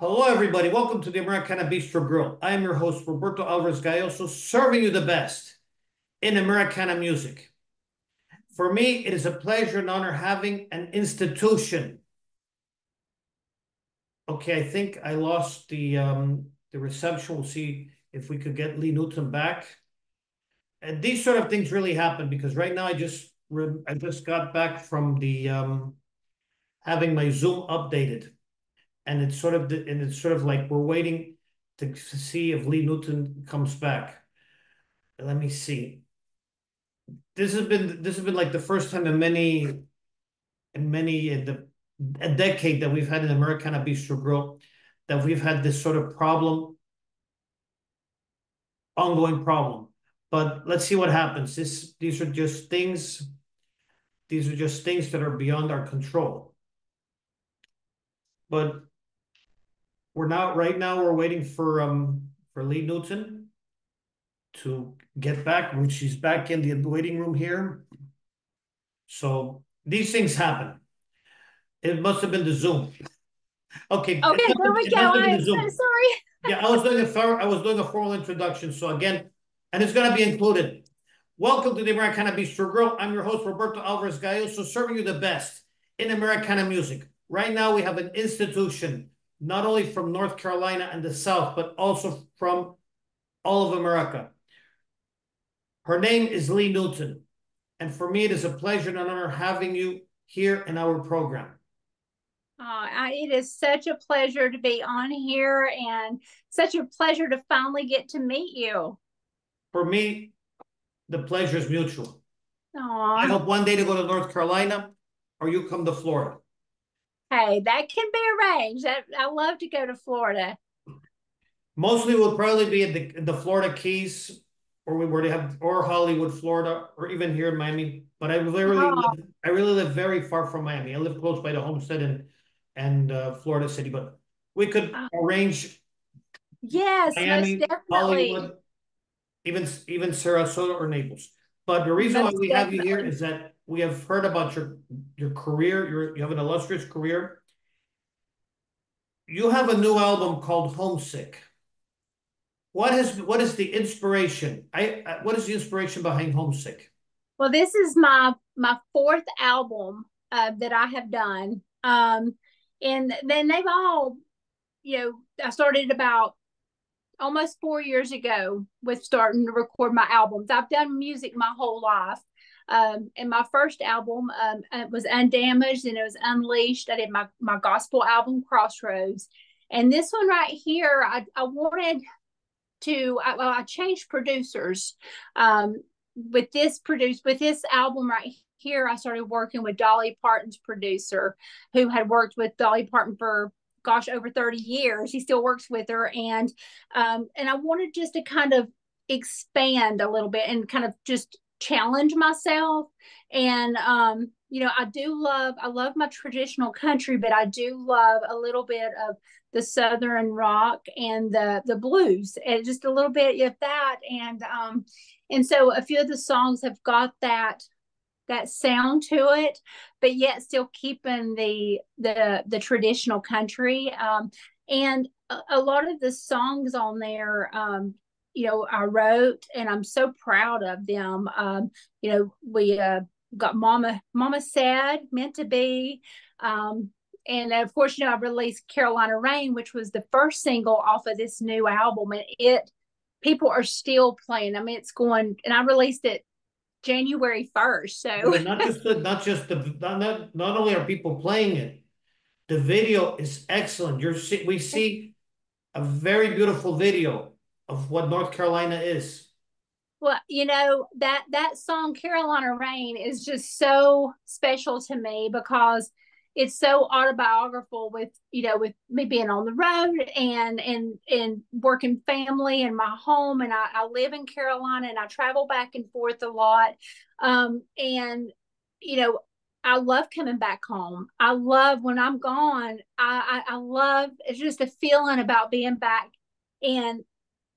Hello, everybody. Welcome to the Americana Bistro Grill. I am your host, Roberto Alvarez Galloso, serving you the best in Americana music. For me, it is a pleasure and honor having an institution. Okay, I think I lost the um, the reception. We'll see if we could get Lee Newton back. And these sort of things really happen because right now I just I just got back from the um, having my Zoom updated and it's sort of and it's sort of like we're waiting to see if Lee Newton comes back. Let me see. This has been this has been like the first time in many in many in the a decade that we've had in Americana Bistro Grill that we've had this sort of problem, ongoing problem. But let's see what happens. This these are just things. These are just things that are beyond our control. But we're not right now we're waiting for um for Lee Newton to get back, which she's back in the waiting room here. So these things happen. It must have been the Zoom. Okay. Okay, there we go. I'm so sorry. yeah, I was doing a I was doing a formal introduction. So again, and it's gonna be included. Welcome to the Americana Bistro Grill. I'm your host, Roberto Alvarez Galloso, serving you the best in Americana music. Right now, we have an institution not only from North Carolina and the South, but also from all of America. Her name is Lee Newton. And for me, it is a pleasure and honor having you here in our program. Uh, it is such a pleasure to be on here and such a pleasure to finally get to meet you. For me, the pleasure is mutual. Aww. I hope one day to go to North Carolina or you come to Florida. Hey, that can be arranged. I, I love to go to Florida. Mostly we'll probably be at the, the Florida Keys, or we were to have, or Hollywood, Florida, or even here in Miami. But I literally, oh. live, I really live very far from Miami. I live close by the Homestead and and uh, Florida City. But we could oh. arrange. Yes, Miami, Hollywood, even even Sarasota or Naples. But the reason most why we definitely. have you here is that we have heard about your your career. Your you have an illustrious career. You have a new album called Homesick. What is what is the inspiration? I what is the inspiration behind Homesick? Well, this is my my fourth album uh, that I have done, um, and then they've all, you know, I started about almost four years ago with starting to record my albums. I've done music my whole life, um, and my first album um, it was Undamaged and it was Unleashed. I did my, my gospel album, Crossroads. And this one right here, I, I wanted to, I, well, I changed producers. Um, with this produce with this album right here, I started working with Dolly Parton's producer, who had worked with Dolly Parton for gosh over 30 years. He still works with her, and um, and I wanted just to kind of expand a little bit and kind of just challenge myself and um you know i do love i love my traditional country but i do love a little bit of the southern rock and the the blues and just a little bit of that and um and so a few of the songs have got that that sound to it but yet still keeping the the the traditional country um and a, a lot of the songs on there um you know I wrote, and I'm so proud of them. Um, you know, we uh, got Mama Mama Said meant to be. Um, and of course, you know, I released Carolina Rain, which was the first single off of this new album, and it people are still playing. I mean, it's going, and I released it January first. So not just the, not just the not not only are people playing it, the video is excellent. You're we see a very beautiful video of what North Carolina is. Well, you know that that song Carolina Rain is just so special to me because it's so autobiographical with you know with me being on the road and and and working family and my home and I, I live in Carolina and I travel back and forth a lot um and you know I love coming back home. I love when I'm gone. I, I, I love it's just a feeling about being back and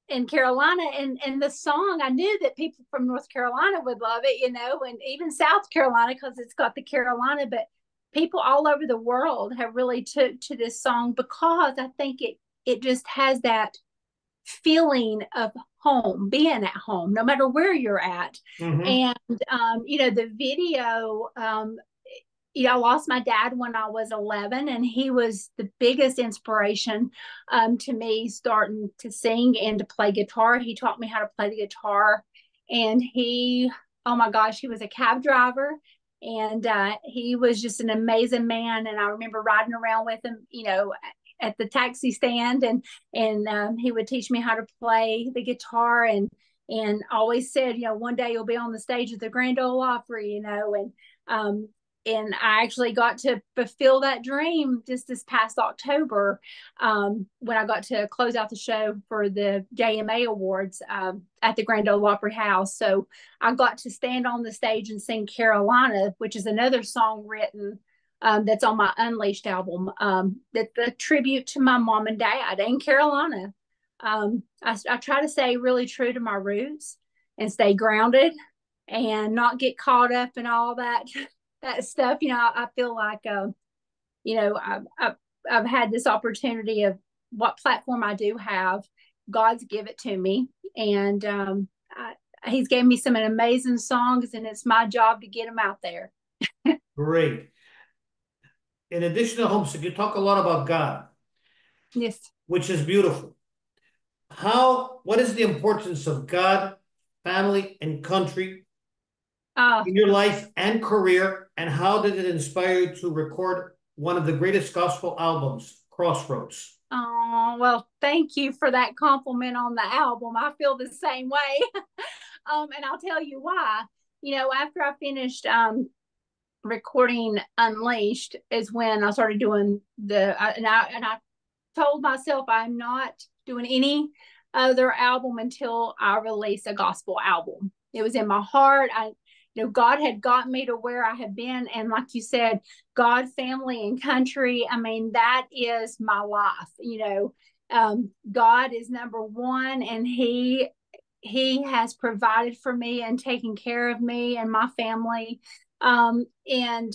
in Carolina and and the song I knew that people from North Carolina would love it, you know, and even South Carolina because it's got the Carolina, but people all over the world have really took to this song because I think it it just has that feeling of home, being at home, no matter where you're at. Mm-hmm. And um, you know, the video um, you know, I lost my dad when I was 11, and he was the biggest inspiration um, to me starting to sing and to play guitar. He taught me how to play the guitar, and he, oh my gosh, he was a cab driver, and uh, he was just an amazing man. And I remember riding around with him, you know, at the taxi stand, and and um, he would teach me how to play the guitar, and and always said, you know, one day you'll be on the stage at the Grand Ole Opry, you know, and um, and I actually got to fulfill that dream just this past October um, when I got to close out the show for the JMA Awards um, at the Grand Ole Opry House. So I got to stand on the stage and sing Carolina, which is another song written um, that's on my Unleashed album. Um, that's a tribute to my mom and dad in Carolina. Um, I, I try to stay really true to my roots and stay grounded and not get caught up in all that that stuff. You know, I, I feel like, uh, you know, I've, I've, I've had this opportunity of what platform I do have. God's give it to me, and um, I, He's gave me some amazing songs, and it's my job to get them out there. Great. In addition to homesick, you talk a lot about God. Yes. Which is beautiful. How? What is the importance of God, family, and country uh, in your life and career, and how did it inspire you to record one of the greatest gospel albums, Crossroads? Oh, well, thank you for that compliment on the album. I feel the same way. um, and I'll tell you why. You know, after I finished um, recording Unleashed, is when I started doing the, and I, and I told myself I'm not doing any other album until I release a gospel album. It was in my heart. I you know god had gotten me to where i had been. And like you said god family and country i mean that is my life you know. Um, god is number one and he he has provided for me and taken care of me and my family. Um, and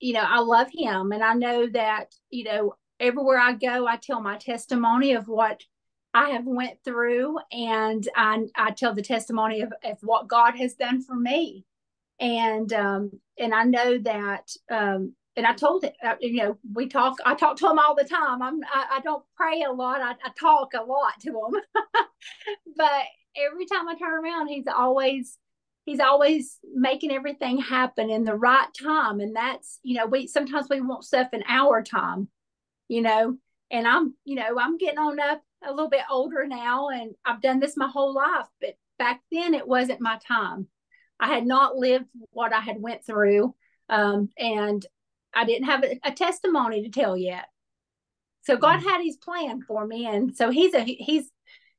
you know i love him. And i know that you know everywhere i go i tell my testimony of what I have went through and I, I tell the testimony of, of what God has done for me and um, and I know that um, and I told him, uh, you know, we talk. I talk to him all the time. I'm I, I don't pray a lot. I, I talk a lot to him, but every time I turn around, he's always he's always making everything happen in the right time, and that's you know we sometimes we want stuff in our time, you know, and I'm you know I'm getting on up a little bit older now, and I've done this my whole life, but back then it wasn't my time I had not lived what I had went through, um, and I didn't have a, a, testimony to tell yet. So God mm-hmm. had His plan for me, and so He's a He's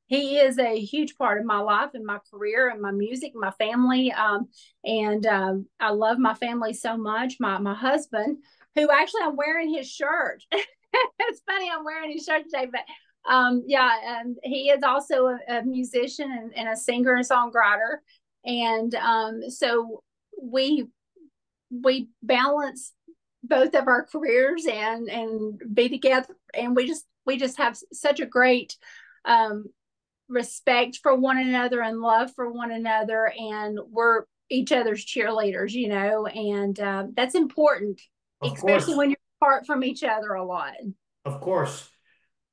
He is a huge part of my life and my career and my music, my family, um, and um, I love my family so much. My my husband, who actually I'm wearing his shirt. it's funny I'm wearing his shirt today, but um, yeah, and he is also a, a musician and, and, a singer and songwriter and um, so we we balance both of our careers and and be together. And we just we just have such a great um, respect for one another and love for one another. And we're each other's cheerleaders you know and uh, that's important of especially course. when you're apart from each other a lot. Of course.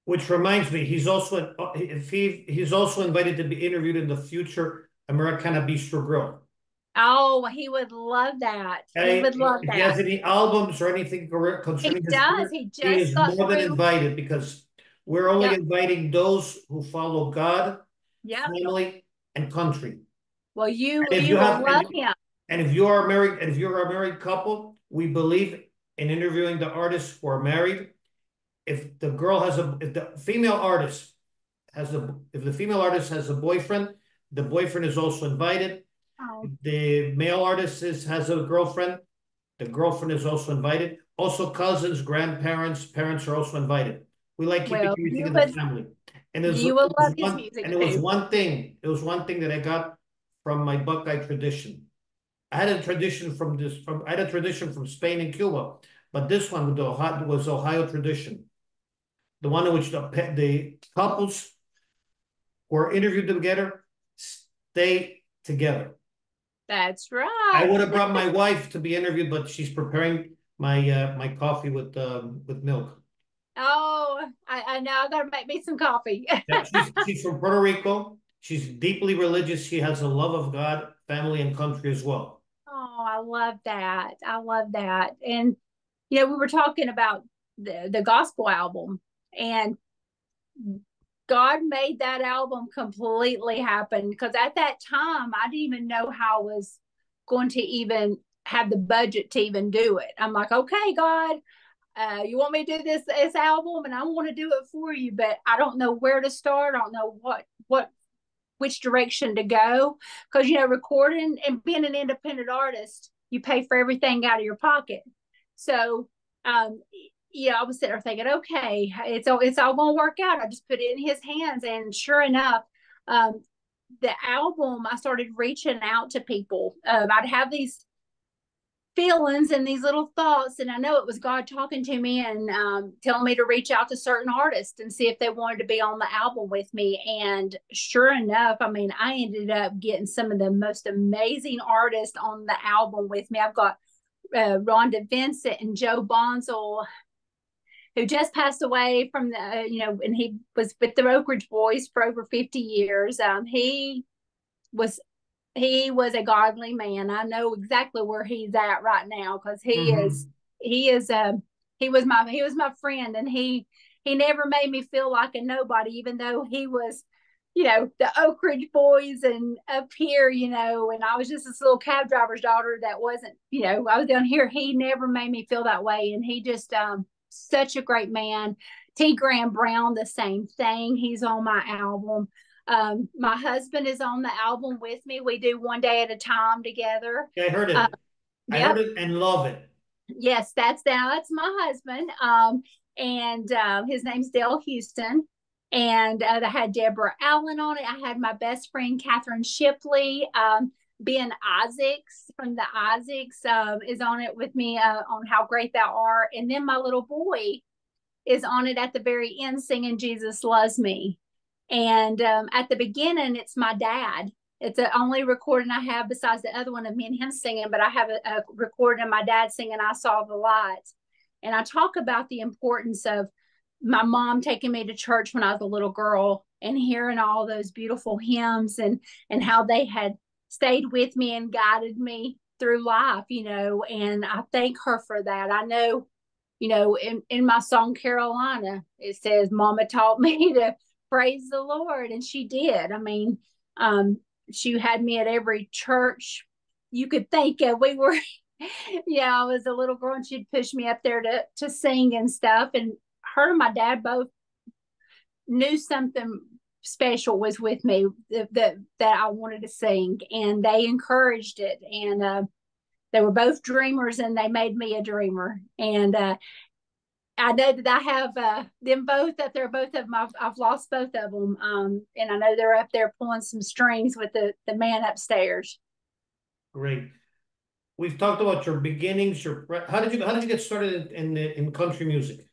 Which reminds me he's also if he he's also invited to be interviewed in the future Americana Bistro Grill. Oh, he would love that. He would love if that. he has any albums or anything concerning he does. Career, he just he is more than invited because we're only yep. inviting those who follow God, yep. family, and country. Well, you you, you have, love and, him. And if you are married, and if you're a married couple, we believe in interviewing the artists who are married. If the girl has a, if the female artist has a, if the female artist has a boyfriend, the boyfriend is also invited. Oh. The male artist is, has a girlfriend. The girlfriend is also invited. Also, cousins, grandparents, parents are also invited. We like keeping well, everything in the family. And it was, you will love one, his music. And it was one thing. It was one thing that I got from my Buckeye tradition. I had a tradition from this. From I had a tradition from Spain and Cuba, but this one with the Ohio, was Ohio tradition. The one in which the, the couples were interviewed together stay together. That's right. I would have brought my wife to be interviewed, but she's preparing my uh, my coffee with um, with milk. Oh, I, I know. I gotta make me some coffee. yeah, she's, she's from Puerto Rico. She's deeply religious. She has a love of God, family, and country as well. Oh, I love that. I love that. And you know, we were talking about the the gospel album, and God made that album completely happen because at that time I didn't even know how I was going to even have the budget to even do it. I'm like, okay, God, uh, you want me to do this this album, and I want to do it for you, but I don't know where to start. I don't know what what which direction to go because you know recording and being an independent artist, you pay for everything out of your pocket. So um, yeah, I was sitting there thinking, okay, it's all it's all gonna work out. I just put it in his hands, and sure enough, um, the album I started reaching out to people. Um, I'd have these feelings and these little thoughts, and I know it was God talking to me and um, telling me to reach out to certain artists and see if they wanted to be on the album with me. And sure enough, I mean, I ended up getting some of the most amazing artists on the album with me. I've got uh, Rhonda Vincent and Joe Bonsall who just passed away from the, uh, you know, and he was with the Oak Ridge Boys for over 50 years. Um, he was, he was a godly man. I know exactly where he's at right now because he mm-hmm. is, he is, a, um, he was my, he was my friend and he, he never made me feel like a nobody, even though he was, you know, the Oak Ridge boys and up here, you know, and I was just this little cab driver's daughter that wasn't, you know, I was down here. He never made me feel that way. And he just, um, such a great man. T. Graham Brown, the same thing. He's on my album. Um, my husband is on the album with me. We do one day at a time together. Yeah, I heard it. Uh, I yep. heard it and love it. Yes, that's now that's my husband. Um, and uh, his name's Dale Houston. And uh, I had Deborah Allen on it. I had my best friend Catherine Shipley. Um, Ben Isaacs from the Isaacs um, is on it with me uh, on How Great Thou Art. And then my little boy is on it at the very end singing Jesus Loves Me. And um, at the beginning, it's my dad. It's the only recording I have besides the other one of me and him singing, but I have a, a recording of my dad singing I Saw the Light. And I talk about the importance of my mom taking me to church when I was a little girl and hearing all those beautiful hymns and and how they had stayed with me and guided me through life, you know, and I thank her for that. I know, you know, in, in my song Carolina, it says Mama taught me to praise the Lord, and she did. I mean, um, she had me at every church you could think of. We were yeah, I was a little girl and she'd push me up there to to sing and stuff. And her and my dad both knew something special was with me that, that, that I wanted to sing, and they encouraged it. And uh, they were both dreamers, and they made me a dreamer. And uh, I know that I have uh, them both up there. Both of them, I've, I've lost both of them, um, and I know they're up there pulling some strings with the the man upstairs. Great. We've talked about your beginnings. Your how did you how did you get started in in, in country music?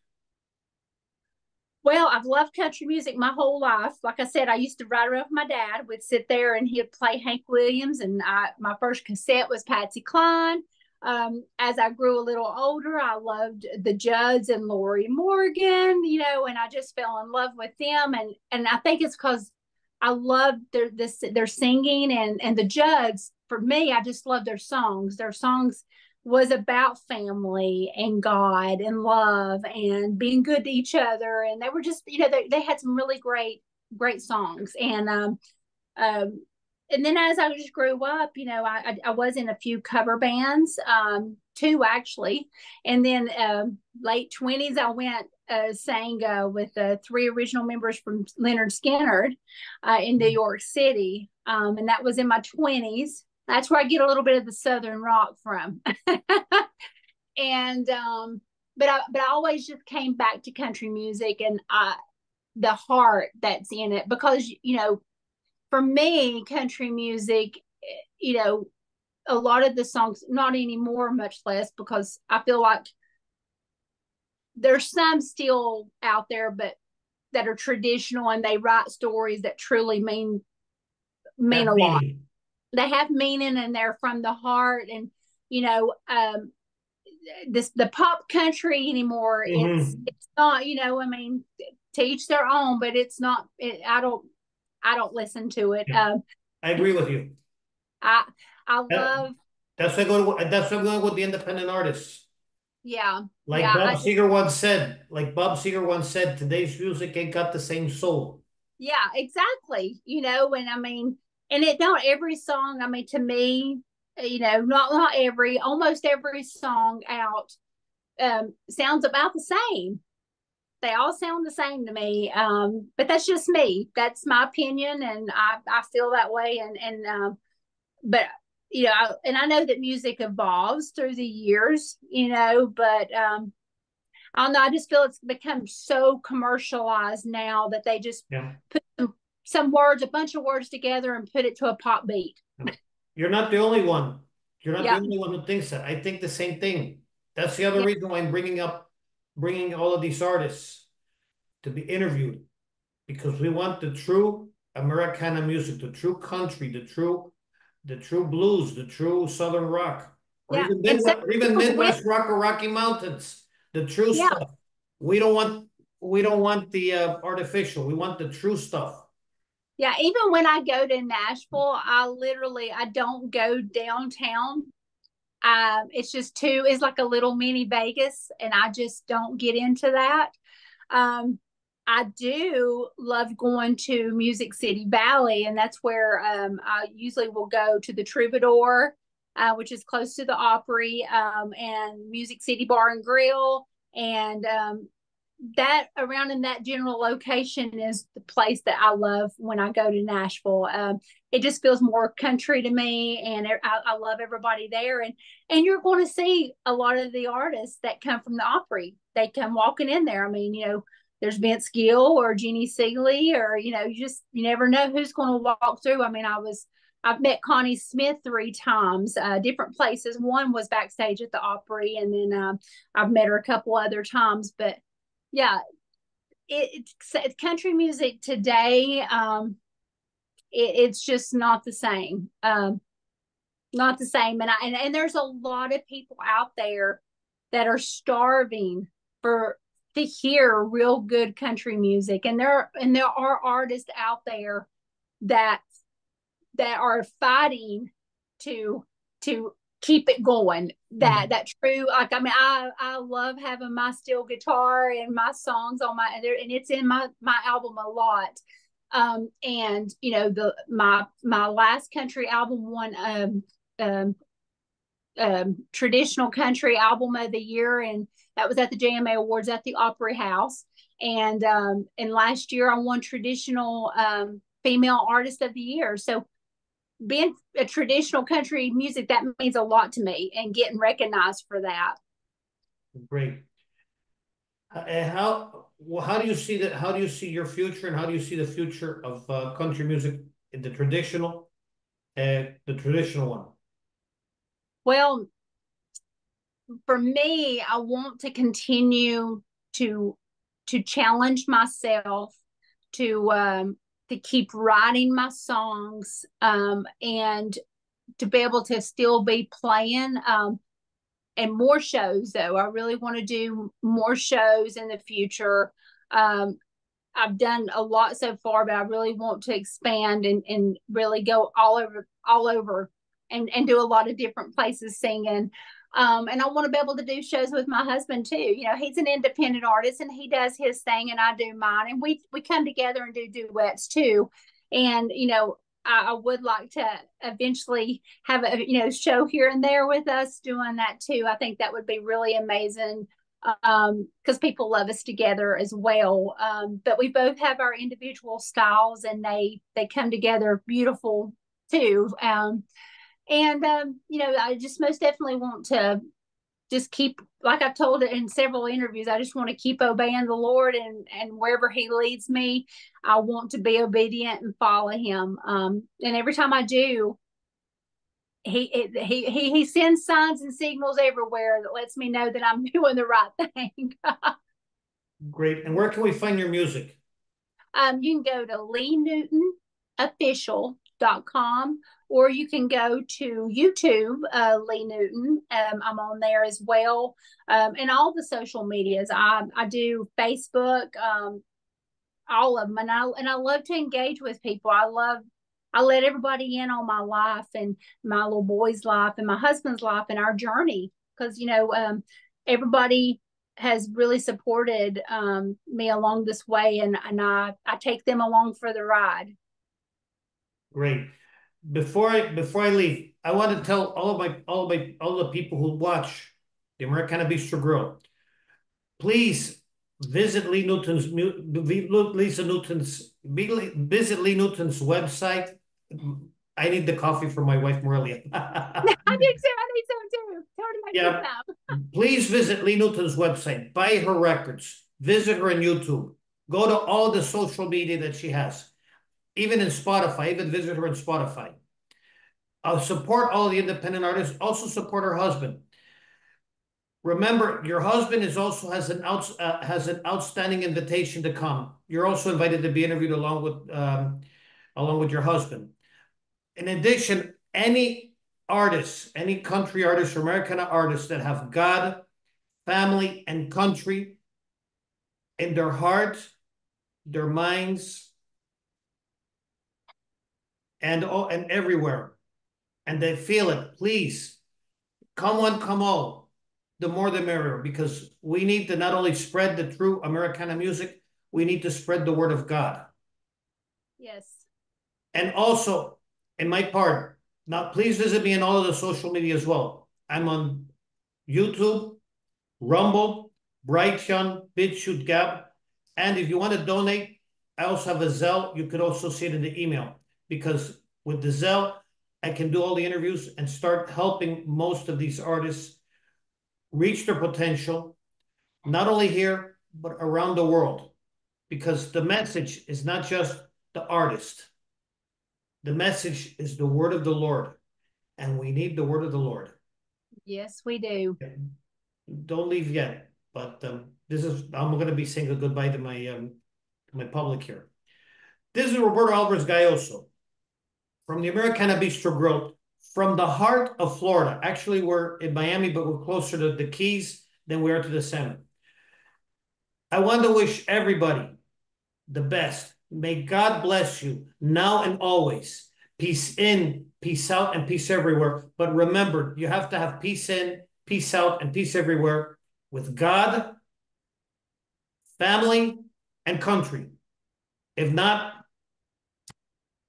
Well, I've loved country music my whole life. Like I said, I used to ride around with my dad. We'd sit there and he'd play Hank Williams, and I, my first cassette was Patsy Cline. Um, as I grew a little older, I loved the Judds and Lorrie Morgan, you know, and I just fell in love with them. And and I think it's because I loved their this their singing and and the Judds. For me, I just love their songs. Their songs was about family and God and love and being good to each other. And they were just, you know, they, they had some really great, great songs. And, um, um, and then as I just grew up, you know, I, I, was in a few cover bands, um, two actually. And then, um, late twenties, I went, uh, sang, uh, with the three original members from Lynyrd Skynyrd, uh, in New York City. Um, and that was in my twenties that's where I get a little bit of the southern rock from. and um, but I but I always just came back to country music and I the heart that's in it because you know for me country music you know a lot of the songs not anymore much less because I feel like there's some still out there, but that are traditional and they write stories that truly mean mean a lot. They have meaning and they're from the heart and you know um this the pop country anymore. Mm-hmm. it's it's not you know i mean teach their own but it's not it, i don't i don't listen to it. Yeah. um i agree with you. I i love that's what going that's what going with the independent artists. Yeah. Like yeah, bob I, seger once said like bob seger once said today's music ain't got the same soul. Yeah exactly. You know and i mean and it not every song i mean to me you know not not every almost every song out um sounds about the same they all sound the same to me um but that's just me that's my opinion and i i feel that way and and um but you know and i know that music evolves through the years you know but um I don't know. I just feel it's become so commercialized now that they just yeah. put some, some words, a bunch of words together, and put it to a pop beat. You're not the only one. You're not the only one who thinks that. I think the same thing. That's the other reason why I'm bringing up, bringing all of these artists to be interviewed, because we want the true Americana music, the true country, the true, the true blues, the true Southern rock, or yeah. even Midwest, even Midwest rock or Rocky Mountains, the true yeah. stuff. We don't want, we don't want the uh, artificial. We want the true stuff. Yeah, even when I go to Nashville, I literally I don't go downtown. Um, it's just too it's like a little mini Vegas, and I just don't get into that. Um, I do love going to Music City Valley, and that's where um, I usually will go to the Troubadour, uh, which is close to the Opry, um, and Music City Bar and Grill, and um, that around in that general location is the place that I love when I go to Nashville. Um, it just feels more country to me, and I, I, love everybody there. And and you're going to see a lot of the artists that come from the Opry. They come walking in there. I mean, you know, there's Vince Gill or Jeannie Seely, or you know, you just you never know who's going to walk through. I mean, I was I've met Connie Smith three times, uh, different places. One was backstage at the Opry, and then uh, I've met her a couple other times. But yeah, it, it's country music today. Um, it, it's just not the same. Um, not the same. And I and, and there's a lot of people out there that are starving for to hear real good country music. And there and there are artists out there that that are fighting to to keep it going. That mm-hmm. that true like i mean i i love having my steel guitar and my songs on my and it's in my my album a lot. Um and you know the my my last country album won um um um traditional country album of the year and that was at the jma awards at the opry house. And um and last year i won traditional um female artist of the year. So being a traditional country music that means a lot to me and getting recognized for that. Great. Uh, and how well how do you see that how do you see your future and how do you see the future of uh, country music in the traditional uh, the traditional one? Well for me i want to continue to to challenge myself to um, to keep writing my songs um, and to be able to still be playing um, and more shows though. I really want to do more shows in the future. Um, i've done a lot so far but i really want to expand and, and really go all over all over and, and do a lot of different places singing um, and I want to be able to do shows with my husband too. You know, he's an independent artist and he does his thing and I do mine. And we we come together and do duets too. And you know, I, I would like to eventually have a you know show here and there with us doing that too. I think that would be really amazing um because people love us together as well um but we both have our individual styles and they they come together beautiful too um and um, you know, I just most definitely want to just keep like I've told it in several interviews, I just want to keep obeying the Lord and and wherever He leads me, I want to be obedient and follow Him. Um, and every time I do, he he he he sends signs and signals everywhere that lets me know that I'm doing the right thing. Great. And where can we find your music? Um, you can go to leenewtonofficial.com or you can go to YouTube, uh, Lee Newton. Um, I'm on there as well. Um, and all the social medias. I, I do Facebook, um, all of them. And I, and I love to engage with people. I love I let everybody in on my life and my little boy's life and my husband's life and our journey because you know um, everybody has really supported um, me along this way and, and I, I take them along for the ride great before i before i leave i want to tell all of my all of my all the people who watch the americana bistro grill please visit lee newton's lisa newton's visit lee newton's website I need the coffee for my wife, Morelia. I need some. I need some too. Totally yeah. Please visit Lee Newton's website. Buy her records. Visit her on YouTube. Go to all the social media that she has, even in Spotify. Even visit her on Spotify. Uh, support all the independent artists. Also support her husband. Remember, your husband is also has an out, uh, has an outstanding invitation to come. You're also invited to be interviewed along with um, along with your husband in addition, any artists, any country artists or American artists that have God, family, and country in their heart, their minds, and all and everywhere, and they feel it, please come one, come all. The more the merrier, because we need to not only spread the true Americana music, we need to spread the word of God. Yes. And also, in my part. Now, please visit me in all of the social media as well. I'm on YouTube, Rumble, Brighteon, BitChute, Gab. And if you want to donate, I also have a Zelle. You could also see it in the email because with the Zelle, I can do all the interviews and start helping most of these artists reach their potential, not only here, but around the world. Because the message is not just the artist, the message is the word of the Lord, and we need the word of the Lord. Yes, we do. Don't leave yet, but um, this is I'm going to be saying a goodbye to my um, to my public here. This is Roberto Alvarez Galloso from the Americana Bistro Grill from the heart of Florida. Actually, we're in Miami, but we're closer to the Keys than we are to the center. I want to wish everybody the best May God bless you now and always. Peace in, peace out, and peace everywhere. But remember, you have to have peace in, peace out, and peace everywhere with God, family, and country. If not,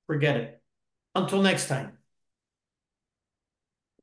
forget it. Until next time.